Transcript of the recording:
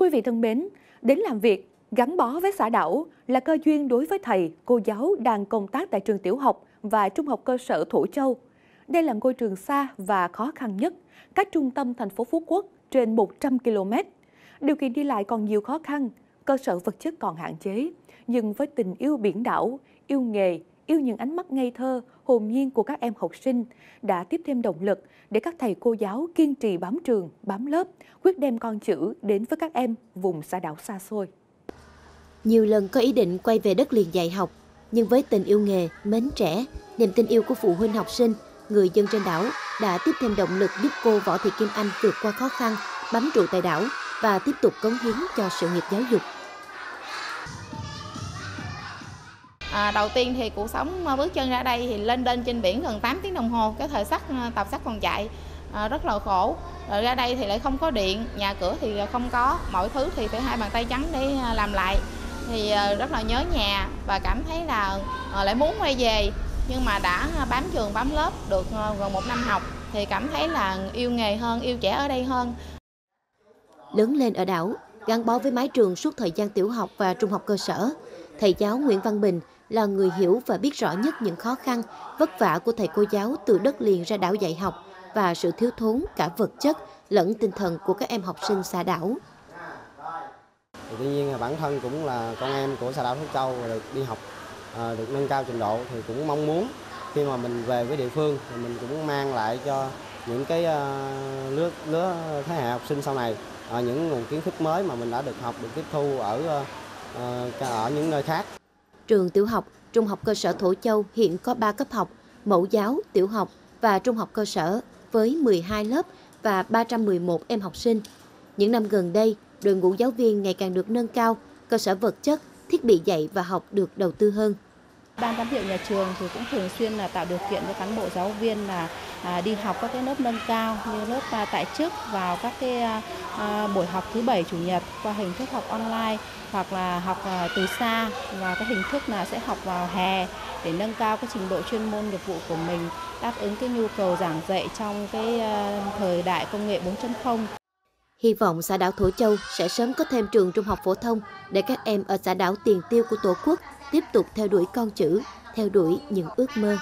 Quý vị thân mến, đến làm việc, gắn bó với xã đảo là cơ duyên đối với thầy, cô giáo đang công tác tại trường tiểu học và trung học cơ sở Thủ Châu. Đây là ngôi trường xa và khó khăn nhất, cách trung tâm thành phố Phú Quốc trên 100 km. Điều kiện đi lại còn nhiều khó khăn, cơ sở vật chất còn hạn chế. Nhưng với tình yêu biển đảo, yêu nghề, yêu những ánh mắt ngây thơ, hồn nhiên của các em học sinh đã tiếp thêm động lực để các thầy cô giáo kiên trì bám trường, bám lớp, quyết đem con chữ đến với các em vùng xã đảo xa xôi. Nhiều lần có ý định quay về đất liền dạy học, nhưng với tình yêu nghề, mến trẻ, niềm tin yêu của phụ huynh học sinh, người dân trên đảo đã tiếp thêm động lực giúp cô Võ Thị Kim Anh vượt qua khó khăn, bám trụ tại đảo và tiếp tục cống hiến cho sự nghiệp giáo dục. À, đầu tiên thì cuộc sống à, bước chân ra đây thì lên đên trên biển gần 8 tiếng đồng hồ, cái thời sắc à, tàu sắt còn chạy à, rất là khổ. Rồi ra đây thì lại không có điện, nhà cửa thì không có, mọi thứ thì phải hai bàn tay trắng để à, làm lại. Thì rất là nhớ nhà và cảm thấy là lại muốn quay về nhưng mà đã bám trường bám lớp được gần một năm học thì cảm thấy là yêu nghề hơn, yêu trẻ ở đây hơn. Lớn lên ở đảo, gắn bó với mái trường suốt thời gian tiểu học và trung học cơ sở, thầy giáo Nguyễn Văn Bình là người hiểu và biết rõ nhất những khó khăn, vất vả của thầy cô giáo từ đất liền ra đảo dạy học và sự thiếu thốn cả vật chất lẫn tinh thần của các em học sinh xa đảo. tuy nhiên bản thân cũng là con em của xã đảo Phú Châu được đi học à, được nâng cao trình độ thì cũng mong muốn khi mà mình về với địa phương thì mình cũng mang lại cho những cái à, lứa lứa thế hệ học sinh sau này à, những nguồn kiến thức mới mà mình đã được học được tiếp thu ở Ờ, ở những nơi khác. Trường tiểu học, trung học cơ sở Thổ Châu hiện có 3 cấp học, mẫu giáo, tiểu học và trung học cơ sở với 12 lớp và 311 em học sinh. Những năm gần đây, đội ngũ giáo viên ngày càng được nâng cao, cơ sở vật chất, thiết bị dạy và học được đầu tư hơn. Ban giám hiệu nhà trường thì cũng thường xuyên là tạo điều kiện cho cán bộ, giáo viên là à, đi học các cái lớp nâng cao như lớp à, tại chức vào các cái à, buổi học thứ bảy, chủ nhật qua hình thức học online hoặc là học từ xa và cái hình thức là sẽ học vào hè để nâng cao cái trình độ chuyên môn nghiệp vụ của mình, đáp ứng cái nhu cầu giảng dạy trong cái thời đại công nghệ 4.0. Hy vọng xã đảo Thổ Châu sẽ sớm có thêm trường trung học phổ thông để các em ở xã đảo tiền tiêu của Tổ quốc tiếp tục theo đuổi con chữ, theo đuổi những ước mơ.